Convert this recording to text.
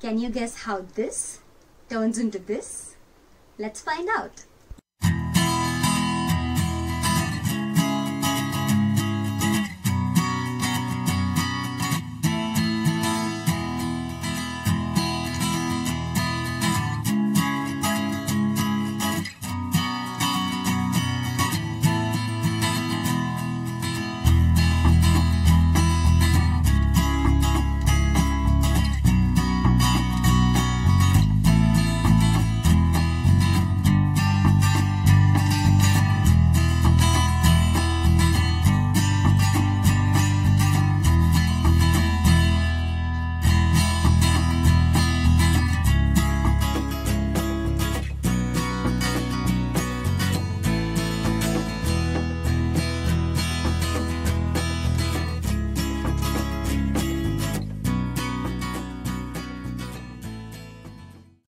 Can you guess how this turns into this? Let's find out.